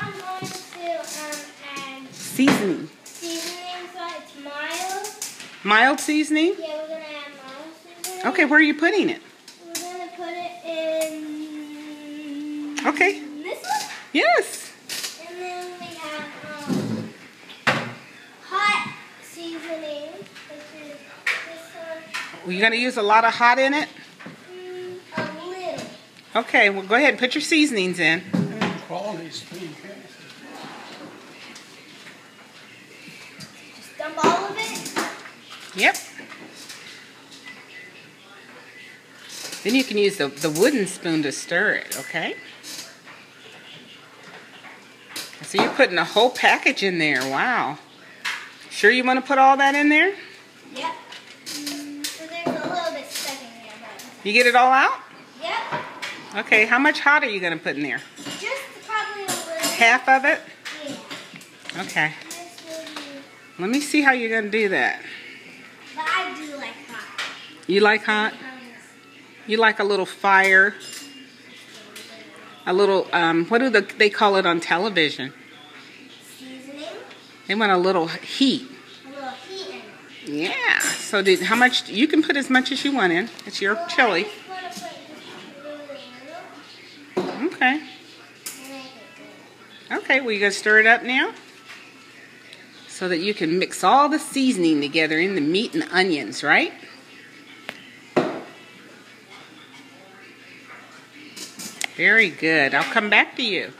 I'm going to um, add Seasoning. seasoning so it's mild. Mild seasoning? Yeah, we're going to add mild seasoning. Okay, where are you putting it? We're going to put it in Okay. this one. Yes. And then we have um, hot seasoning, which is this one. You're going to use a lot of hot in it? Mm, a little. Okay, well, go ahead and put your seasonings in. Quality's pretty good. Just dump all of it. Yep. Then you can use the, the wooden spoon to stir it, okay? So you're putting a whole package in there. Wow. Sure you want to put all that in there? Yep. Mm, so there's a little bit stuck in there, but You get it all out? yep. Okay, how much hot are you going to put in there? Just probably a little. Half of it? Yeah. Okay. This will be- Let me see how you're going to do that. But I do like hot. You like hot? You like a little fire? A little, um, what do the, they call it on television? Seasoning, They want a little heat. a little heat in it. Yeah. So did, how much, you can put as much as you want in. It's your Well, chili. I Okay, well you gonna stir it up now? So that you can mix all the seasoning together in the meat and the onions, right? Very good. I'll come back to you.